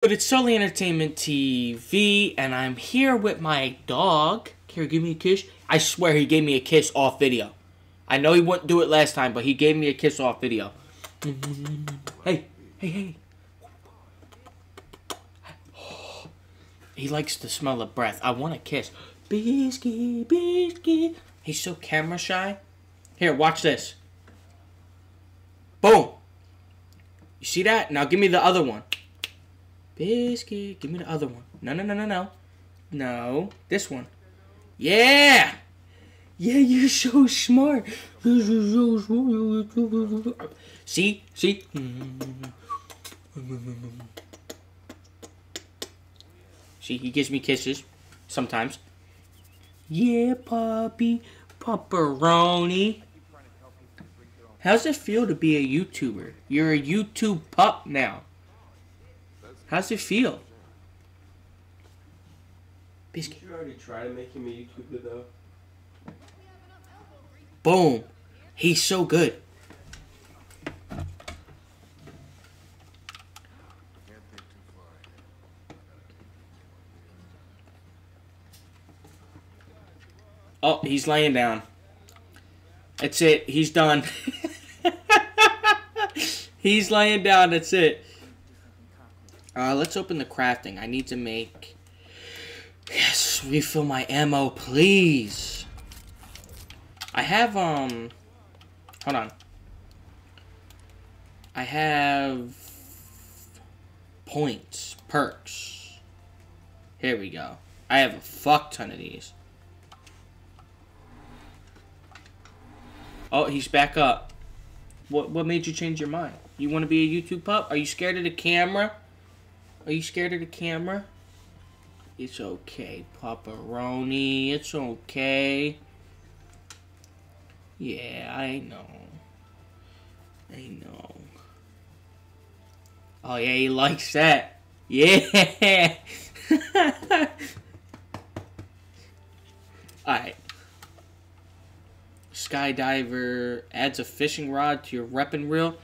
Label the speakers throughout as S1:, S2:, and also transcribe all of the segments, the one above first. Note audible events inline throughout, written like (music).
S1: But it's Solely Entertainment TV, and I'm here with my dog. Here, give me a kiss. I swear he gave me a kiss off video. I know he wouldn't do it last time, but he gave me a kiss off video. Hey, hey, hey. He likes the smell of breath. I want a kiss. Biscuit, biscuit. He's so camera shy. Here, watch this. Boom. You see that? Now give me the other one. Biscuit. Give me the other one. No, no, no, no, no. No. This one. Yeah. Yeah, you're so smart. See? See? See, he gives me kisses. Sometimes. Yeah, puppy. Pepperoni. How's it feel to be a YouTuber? You're a YouTube pup now. How's it feel? Biscuit.
S2: Did you already try to make him a YouTuber though?
S1: Boom. He's so good. Oh, he's laying down. That's it. He's done. (laughs) he's laying down. That's it. Uh, let's open the crafting. I need to make... Yes, refill my ammo, please. I have, um... Hold on. I have... Points. Perks. Here we go. I have a fuck ton of these. Oh, he's back up. What what made you change your mind? You want to be a YouTube pup? Are you scared of the camera? Are you scared of the camera? It's okay, Pepperoni. It's okay. Yeah, I know. I know. Oh, yeah, he likes that. Yeah. (laughs) Alright. Skydiver adds a fishing rod to your weapon reel.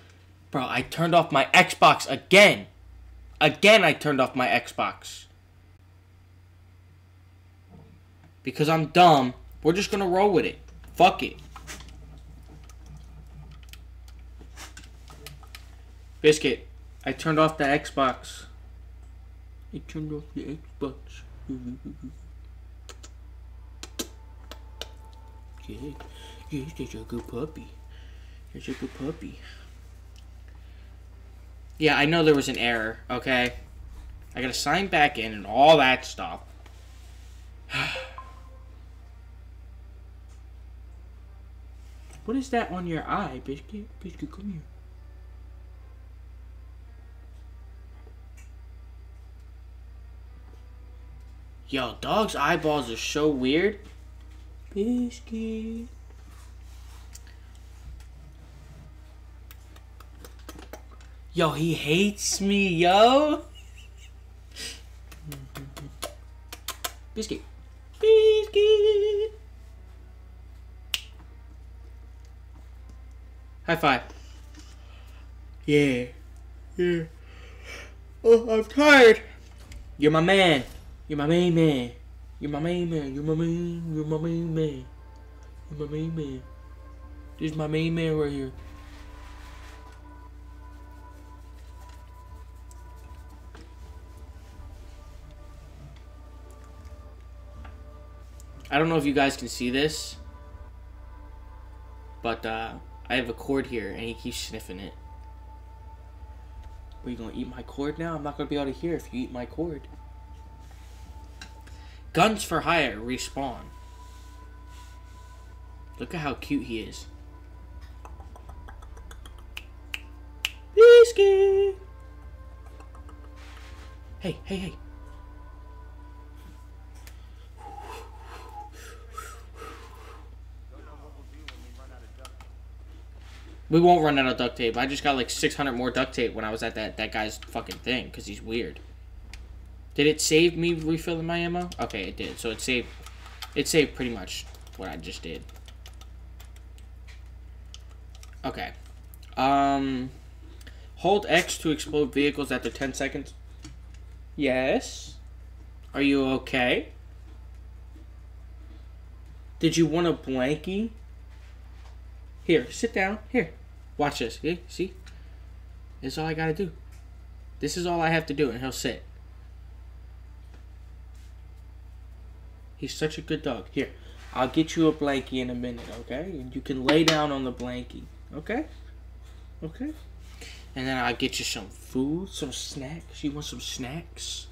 S1: Bro, I turned off my Xbox again. Again, I turned off my Xbox. Because I'm dumb. We're just gonna roll with it. Fuck it. Biscuit, I turned off the Xbox. I turned off the Xbox. yeah, (laughs) yeah, he's a good puppy. He's a good puppy. Yeah, I know there was an error, okay? I gotta sign back in and all that stuff. (sighs) what is that on your eye, Biscuit? Biscuit, come here. Yo, dog's eyeballs are so weird. Biscuit. Yo, he hates me, yo. Biscuit. Biscuit. High five. Yeah. Yeah. Oh, I'm tired. You're my man. You're my main man. You're my main man. You're my main. You're my main man. You're my main man. This is my main man right here. I don't know if you guys can see this, but uh, I have a cord here, and he keeps sniffing it. Are you gonna eat my cord now? I'm not gonna be able to hear if you eat my cord. Guns for hire respawn. Look at how cute he is. Biscuit. Hey, hey, hey. We won't run out of duct tape. I just got like 600 more duct tape when I was at that, that guy's fucking thing because he's weird. Did it save me refilling my ammo? Okay, it did. So it saved, it saved pretty much what I just did. Okay. Um, hold X to explode vehicles after 10 seconds. Yes. Are you okay? Did you want a blankie? Here, sit down. Here. Watch this. See? See? This is all I gotta do. This is all I have to do, and he'll sit. He's such a good dog. Here, I'll get you a blankie in a minute, okay? And you can lay down on the blankie, okay? Okay? And then I'll get you some food, some snacks. You want some snacks?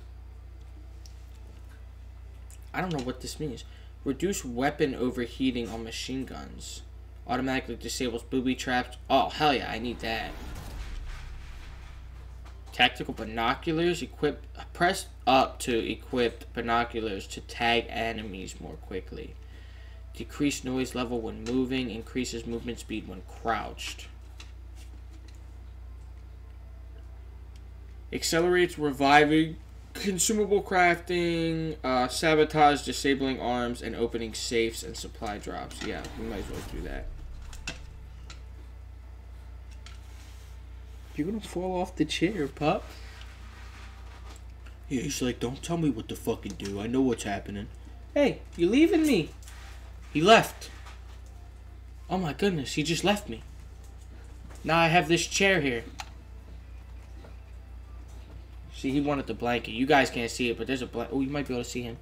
S1: I don't know what this means. Reduce weapon overheating on machine guns. Automatically disables booby traps. Oh, hell yeah, I need that. Tactical binoculars. Equip. Press up to equip binoculars to tag enemies more quickly. Decrease noise level when moving. Increases movement speed when crouched. Accelerates reviving, consumable crafting, uh, sabotage, disabling arms, and opening safes and supply drops. Yeah, we might as well do that. You're gonna fall off the chair, pup. Yeah, he's like, don't tell me what to fucking do. I know what's happening. Hey, you're leaving me? He left. Oh my goodness, he just left me. Now I have this chair here. See, he wanted the blanket. You guys can't see it, but there's a blanket. Oh, you might be able to see him.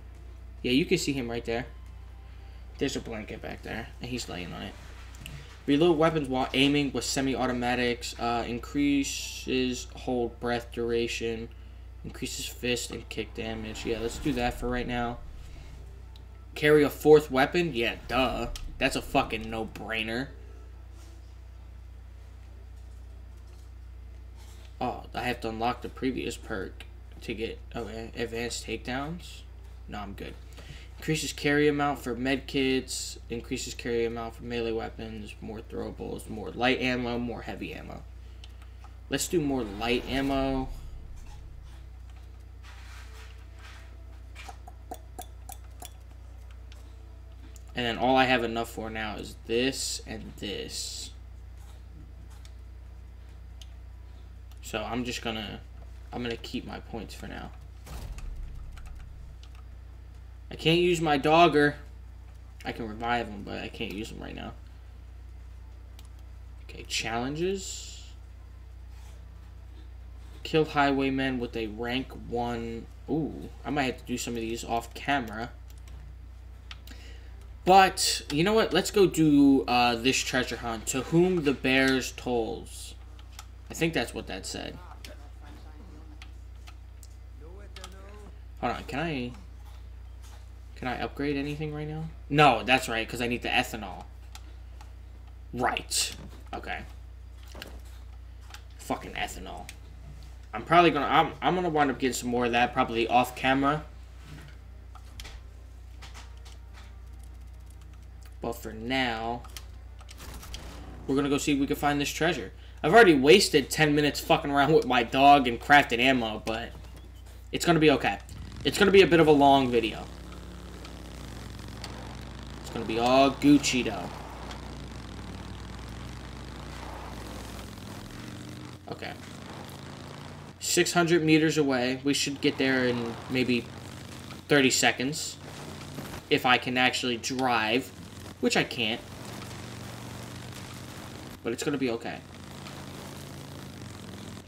S1: Yeah, you can see him right there. There's a blanket back there, and he's laying on it. Reload weapons while aiming with semi-automatics. Uh, increases hold breath duration. Increases fist and kick damage. Yeah, let's do that for right now. Carry a fourth weapon? Yeah, duh. That's a fucking no-brainer. Oh, I have to unlock the previous perk to get okay, advanced takedowns. No, I'm good. Increases carry amount for medkits. Increases carry amount for melee weapons. More throwables. More light ammo. More heavy ammo. Let's do more light ammo. And then all I have enough for now is this and this. So I'm just gonna, I'm gonna keep my points for now. I can't use my dogger. I can revive him, but I can't use him right now. Okay, challenges. Kill highwaymen with a rank 1. Ooh, I might have to do some of these off camera. But, you know what? Let's go do uh, this treasure hunt. To whom the bears tolls. I think that's what that said. Hold on, can I... Can I upgrade anything right now? No, that's right, because I need the ethanol. Right. Okay. Fucking ethanol. I'm probably gonna... I'm, I'm gonna wind up getting some more of that, probably off camera. But for now, we're gonna go see if we can find this treasure. I've already wasted 10 minutes fucking around with my dog and crafted ammo, but it's gonna be okay. It's gonna be a bit of a long video. It's gonna be all Gucci though. Okay. 600 meters away. We should get there in maybe 30 seconds. If I can actually drive. Which I can't. But it's gonna be okay.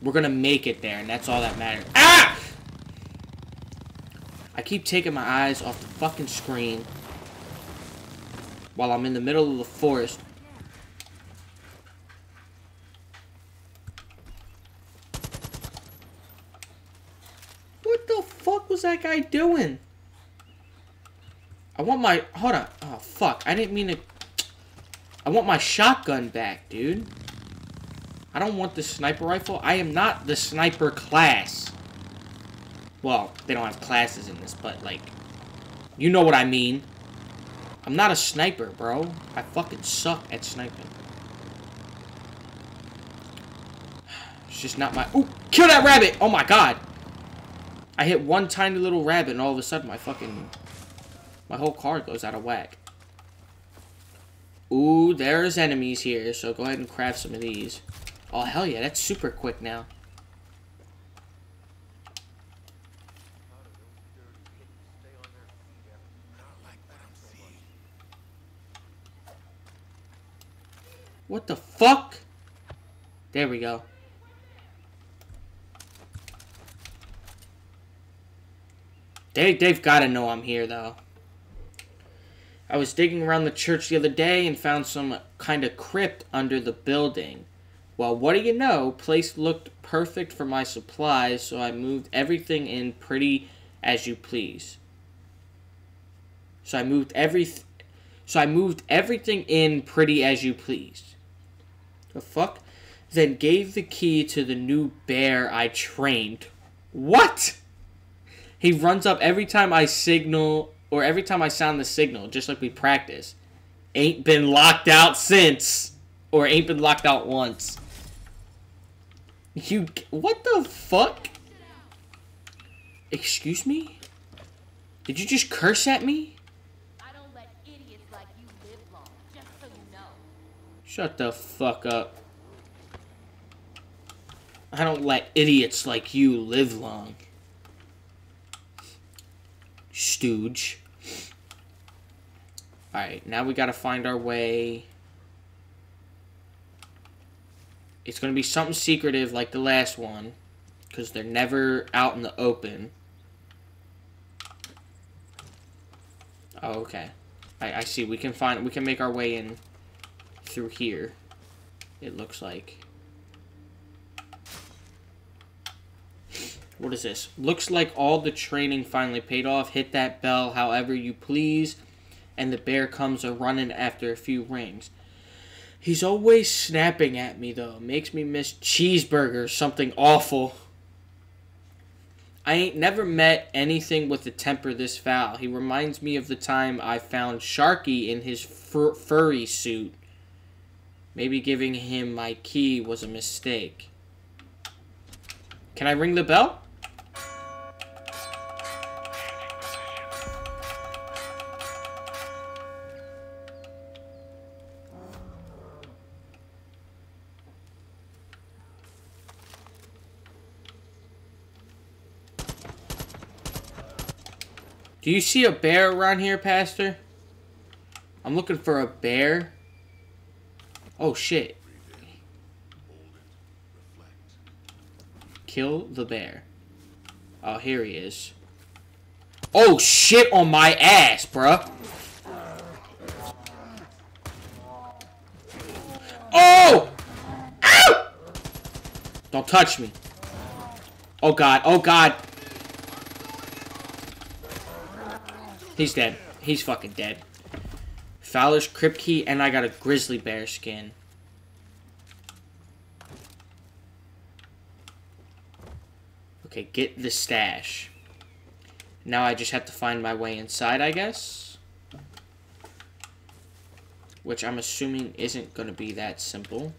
S1: We're gonna make it there, and that's all that matters. Ah! I keep taking my eyes off the fucking screen while I'm in the middle of the forest. What the fuck was that guy doing? I want my... Hold on. Oh, fuck. I didn't mean to... I want my shotgun back, dude. I don't want the sniper rifle. I am not the sniper class. Well, they don't have classes in this, but, like... You know what I mean. I'm not a sniper, bro. I fucking suck at sniping. It's just not my... Ooh! Kill that rabbit! Oh my god! I hit one tiny little rabbit, and all of a sudden my fucking... My whole car goes out of whack. Ooh, there's enemies here, so go ahead and craft some of these. Oh, hell yeah, that's super quick now. What the fuck? There we go. They, they've got to know I'm here, though. I was digging around the church the other day and found some kind of crypt under the building. Well, what do you know? Place looked perfect for my supplies, so I moved everything in pretty as you please. So I moved every so I moved everything in pretty as you please. The fuck? Then gave the key to the new bear I trained. What? He runs up every time I signal or every time I sound the signal, just like we practice. Ain't been locked out since. Or ain't been locked out once. You. What the fuck? Excuse me? Did you just curse at me?
S3: Like long, so you know.
S1: Shut the fuck up. I don't let idiots like you live long. Stooge. Alright, now we gotta find our way. It's gonna be something secretive like the last one. Because they're never out in the open. Oh, okay. I, I see. We can find. We can make our way in through here. It looks like. What is this? Looks like all the training finally paid off. Hit that bell however you please. And the bear comes a running after a few rings. He's always snapping at me though. Makes me miss cheeseburgers, something awful. I ain't never met anything with a temper this foul. He reminds me of the time I found Sharky in his fur- furry suit. Maybe giving him my key was a mistake. Can I ring the bell? Do you see a bear around here, Pastor? I'm looking for a bear. Oh, shit. Kill the bear. Oh, here he is. Oh, shit on my ass, bruh. Oh! Ow! Don't touch me. Oh, God. Oh, God. He's dead. He's fucking dead. Fowler's Crypt Key, and I got a Grizzly Bear skin. Okay, get the stash. Now I just have to find my way inside, I guess. Which I'm assuming isn't going to be that simple.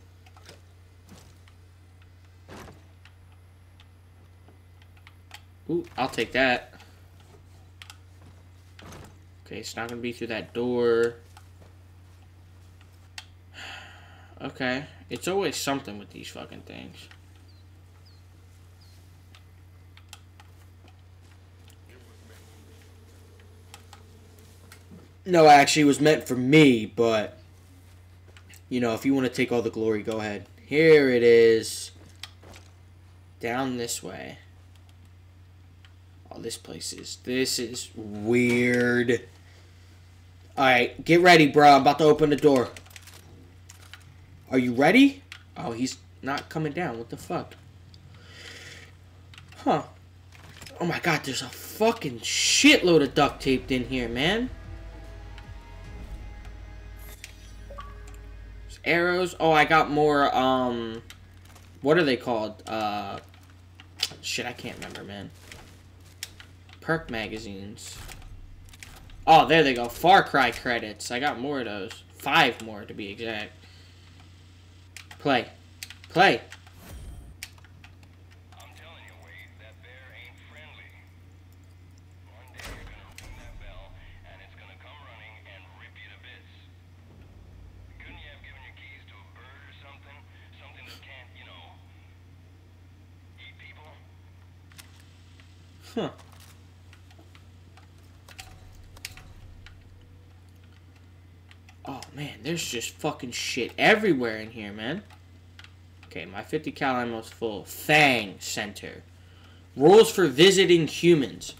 S1: Ooh, I'll take that. Okay, it's not gonna be through that door. (sighs) Okay, it's always something with these fucking things. No, actually, it was meant for me, but you know, if you want to take all the glory, go ahead. Here it is. Down this way. Oh, this place is. This is weird. Alright, get ready, bro. I'm about to open the door. Are you ready? Oh, he's not coming down. What the fuck? Huh. Oh my god, there's a fucking shitload of duct taped in here, man. There's arrows. Oh, I got more, um... What are they called? Uh... Shit, I can't remember, man. Perk magazines. Oh, there they go. Far Cry credits. I got more of those. Five more, to be exact. Play. Play.
S4: I'm you, Wade, that bear ain't friendly. One day you're gonna ring that bell, and it's gonna come running and rip you to bits. Couldn't you have given your keys to a bird or something? Something that can't, you know, eat people?
S1: Huh. Oh man, there's just fucking shit everywhere in here, man. Okay, my 50 cal ammo's full. Fang Center. Rules for visiting humans.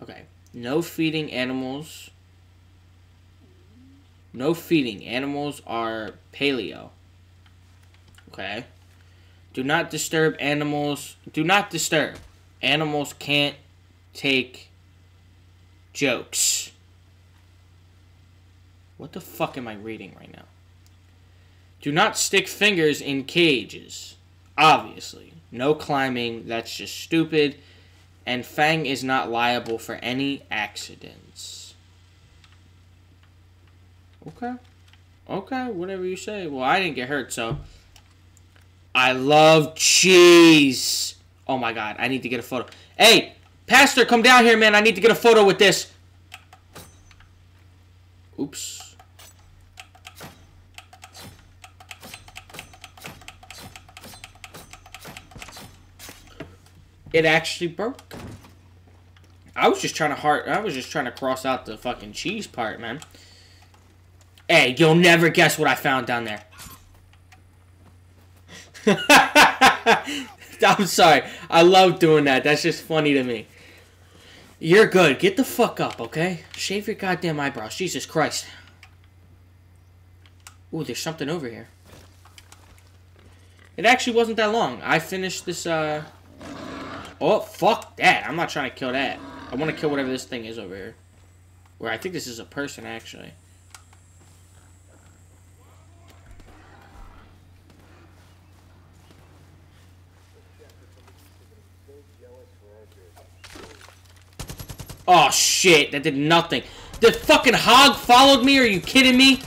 S1: Okay. No feeding animals. No feeding. Animals are paleo. Okay. Do not disturb animals. Do not disturb. Animals can't take jokes. What the fuck am I reading right now? Do not stick fingers in cages. Obviously. No climbing. That's just stupid. And Fang is not liable for any accidents. Okay. Okay, whatever you say. Well, I didn't get hurt, so. I love cheese. Oh my god, I need to get a photo. Hey, Pastor, come down here, man. I need to get a photo with this. Oops. It actually broke. I was just trying to heart. I was just trying to cross out the fucking cheese part, man. Hey, you'll never guess what I found down there. (laughs) I'm sorry. I love doing that. That's just funny to me. You're good. Get the fuck up, okay? Shave your goddamn eyebrows. Jesus Christ. Ooh, there's something over here. It actually wasn't that long. I finished this, uh... Oh, fuck that. I'm not trying to kill that. I want to kill whatever this thing is over here. Where I think this is a person, actually. Oh, shit. That did nothing. The fucking hog followed me? Are you kidding me?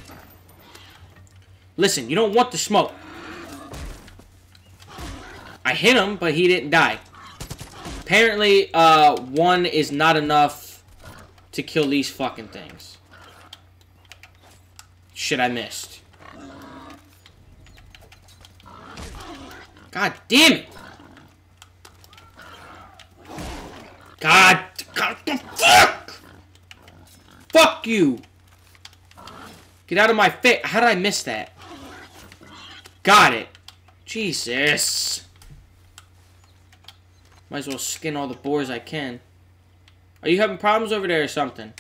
S1: Listen, you don't want the smoke. I hit him, but he didn't die. Apparently, uh, one is not enough to kill these fucking things. Shit, I missed. God damn it! God, God the fuck! Fuck you! Get out of my face. How did I miss that? Got it. Jesus. Might as well skin all the boars I can. Are you having problems over there or something?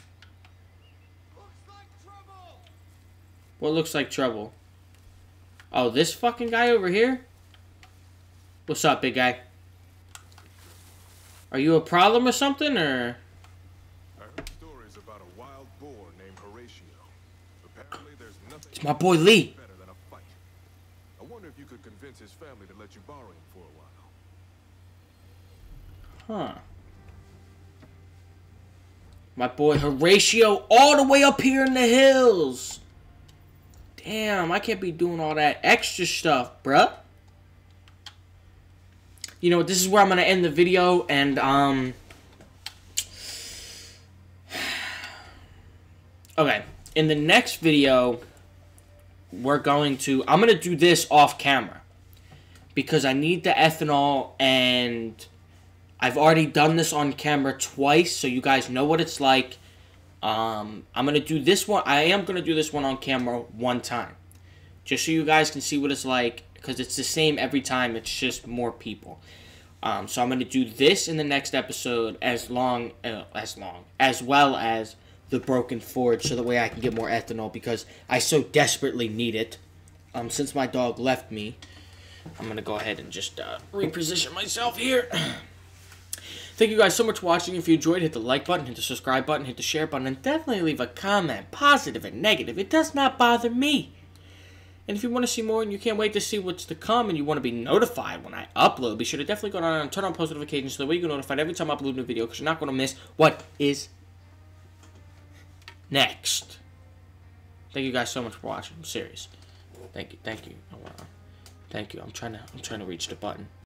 S1: What looks like trouble? Oh, this fucking guy over here? What's up, big guy? Are you a problem or something, or?
S5: I heard stories about a wild boar named Horatio. Apparently, there's nothing
S1: It's my boy Lee.
S5: better than a fight. I wonder if you could convince his family to let you borrow him for a while.
S1: Huh. My boy Horatio all the way up here in the hills. Damn, I can't be doing all that extra stuff, bruh. You know this is where I'm going to end the video, and, um... (sighs) Okay, in the next video, we're going to... I'm going to do this off camera. Because I need the ethanol, and... I've already done this on camera twice, so you guys know what it's like. Um, I'm gonna do this one. I am gonna do this one on camera one time, just so you guys can see what it's like. Because it's the same every time. It's just more people. Um, so I'm gonna do this in the next episode as long uh, as long as well as the broken forge, so that way I can get more ethanol because I so desperately need it. Um, since my dog left me, I'm gonna go ahead and just uh, reposition myself here. (clears throat) Thank you guys so much for watching. If you enjoyed, hit the like button, hit the subscribe button, hit the share button, and definitely leave a comment, positive and negative. It does not bother me. And if you want to see more and you can't wait to see what's to come and you want to be notified when I upload, be sure to definitely go down and turn on post notifications so that way you get notified every time I upload a new video because you're not going to miss what is next. Thank you guys so much for watching. I'm serious. Thank you. Thank you. Oh, wanna- Thank you. I'm trying to I'm trying to reach the button.